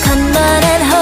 cut, not at home.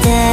dead